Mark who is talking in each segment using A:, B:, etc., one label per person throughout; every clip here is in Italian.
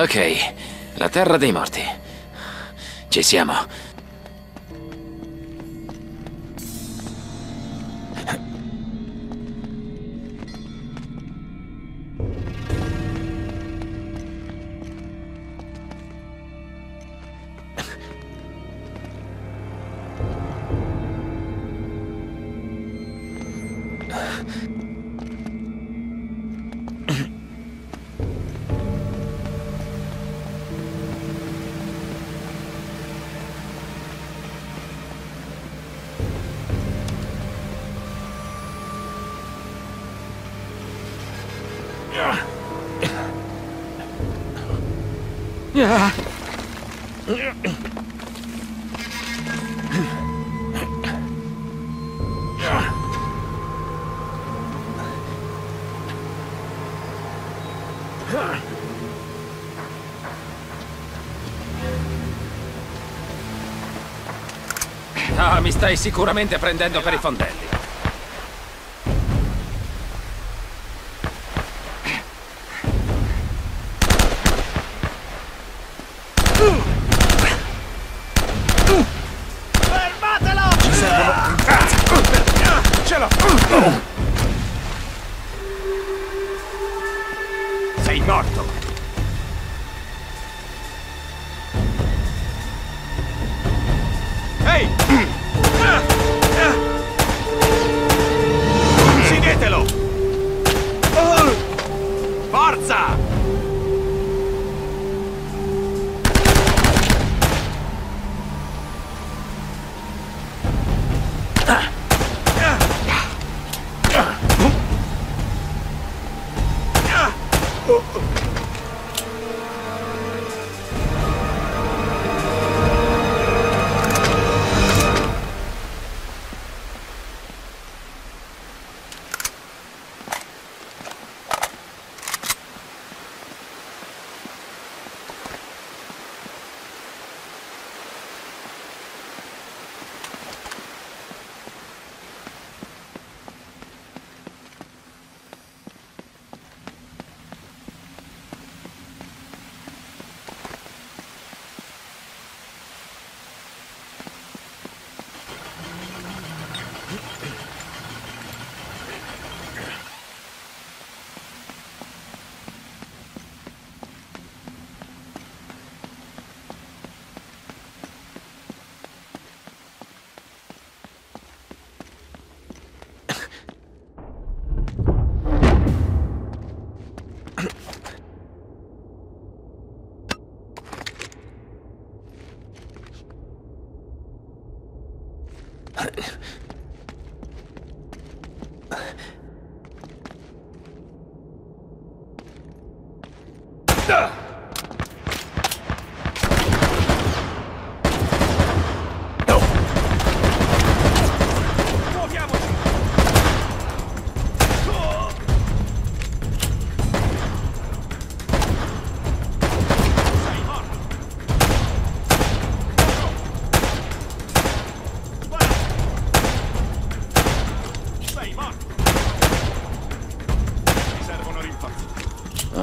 A: Ok, la terra dei morti. Ci siamo.
B: Ah, mi stai sicuramente prendendo per i fondelli.
C: Oh.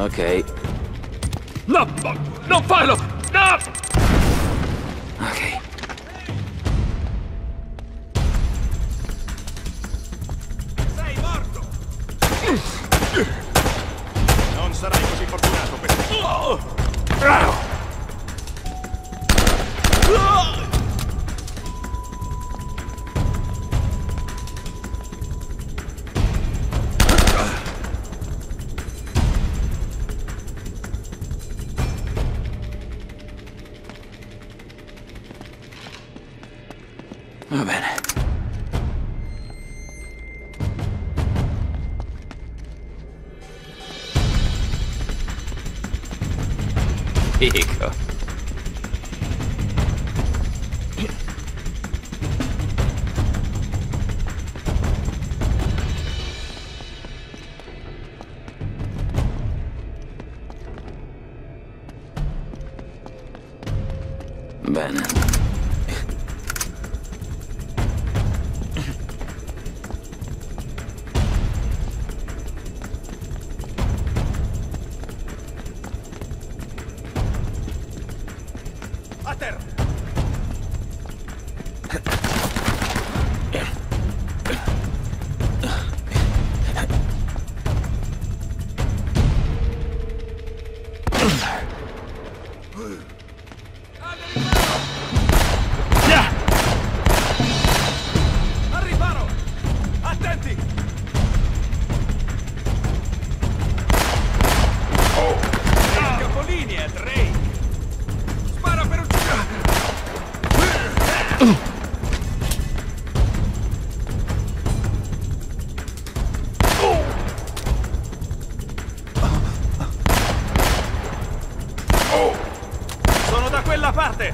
A: Okay,
B: No, no, no,
A: no. Fico. Bene.
D: Quella parte!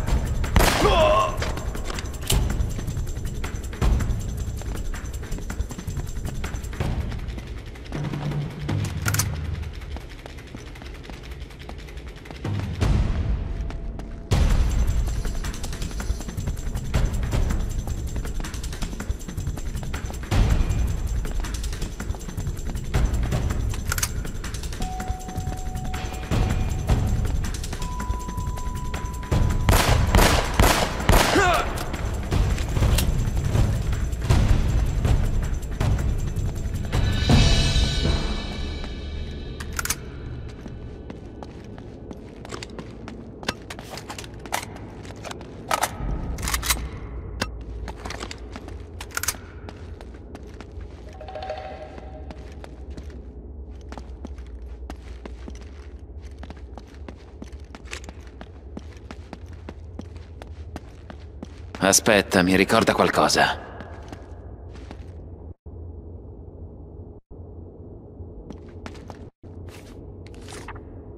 A: Aspetta, mi ricorda qualcosa.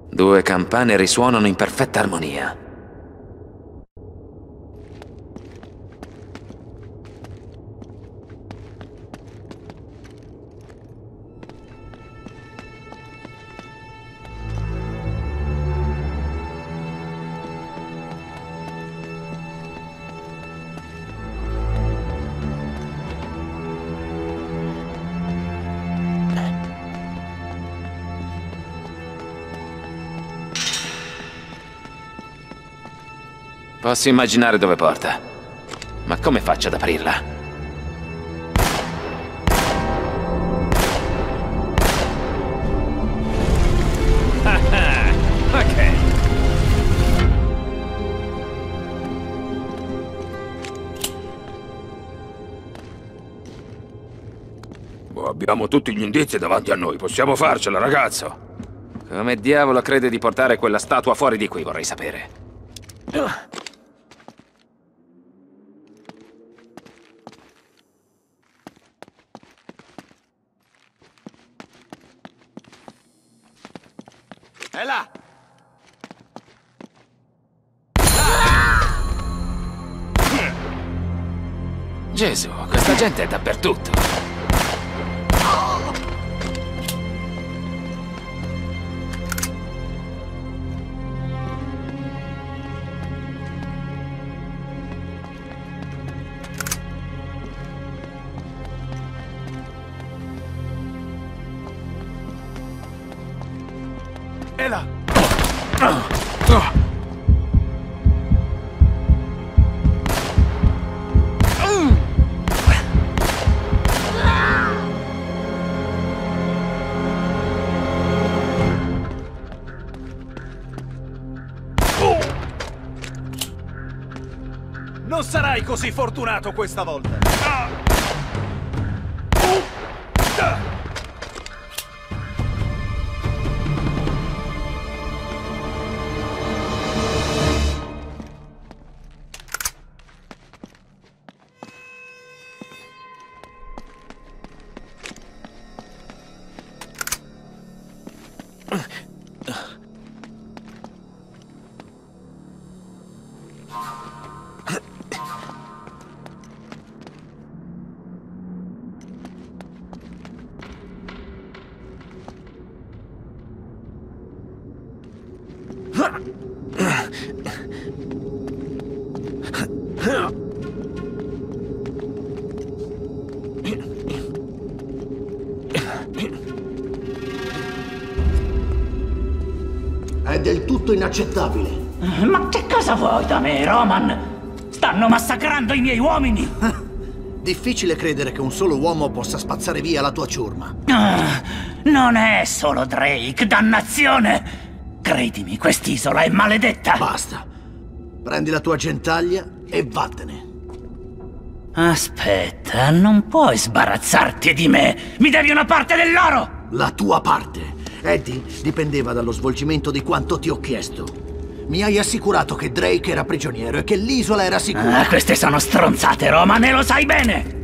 A: Due campane risuonano in perfetta armonia. Posso immaginare dove porta. Ma come faccio ad aprirla?
E: Ok.
F: Oh, Abbiamo tutti gli indizi davanti a noi, possiamo farcela, ragazzo.
A: Come diavolo crede di portare quella statua fuori di qui, vorrei sapere. Gesù, questa gente è dappertutto.
D: È là! Non sarai così fortunato questa volta!
G: È del tutto inaccettabile. Ma che cosa vuoi da me, Roman? Stanno massacrando i miei uomini!
D: Difficile credere che un solo uomo possa spazzare via la tua ciurma.
G: Ah, non è solo Drake, dannazione! Credimi, quest'isola è maledetta!
D: Basta. Prendi la tua gentaglia e vattene.
G: Aspetta, non puoi sbarazzarti di me! Mi devi una parte dell'oro!
D: La tua parte. Eddie dipendeva dallo svolgimento di quanto ti ho chiesto. Mi hai assicurato che Drake era prigioniero e che l'isola era sicura.
G: Ah, queste sono stronzate, Roman, e lo sai bene!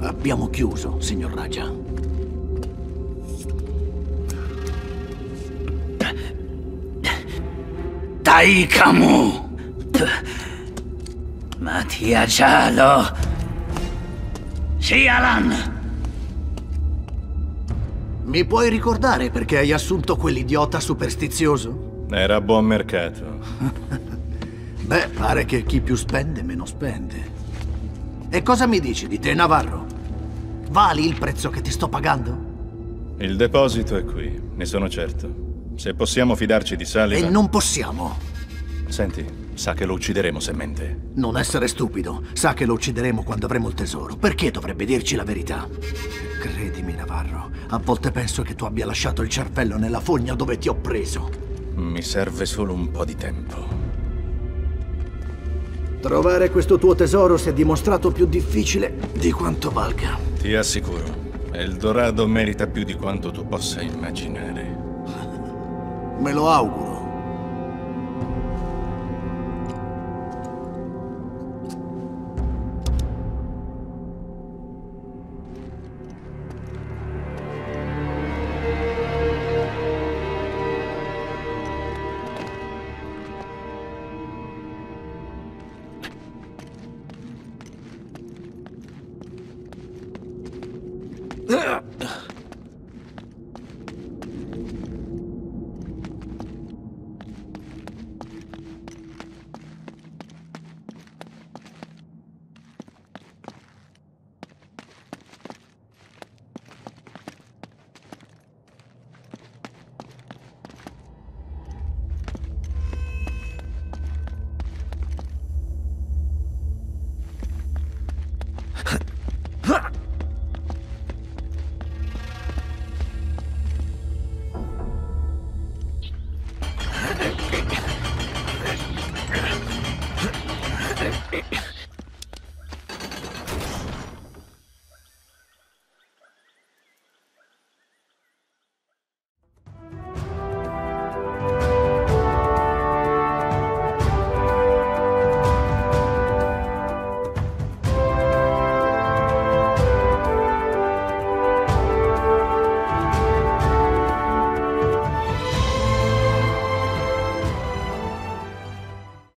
D: Abbiamo chiuso, signor Raja.
G: Taikamu! Mattia Giallo! Shialan!
D: Mi puoi ricordare perché hai assunto quell'idiota superstizioso?
H: Era a buon mercato.
D: Beh, pare che chi più spende, meno spende. E cosa mi dici di te, Navarro? Vali il prezzo che ti sto pagando?
H: Il deposito è qui, ne sono certo. Se possiamo fidarci di Sullivan...
D: E non possiamo.
H: Senti, sa che lo uccideremo se mente.
D: Non essere stupido. Sa che lo uccideremo quando avremo il tesoro. Perché dovrebbe dirci la verità? Credimi, Navarro. A volte penso che tu abbia lasciato il cervello nella fogna dove ti ho preso.
H: Mi serve solo un po' di tempo.
D: Trovare questo tuo tesoro si è dimostrato più difficile di quanto valga.
H: Ti assicuro, Eldorado merita più di quanto tu possa immaginare.
D: Me lo auguro.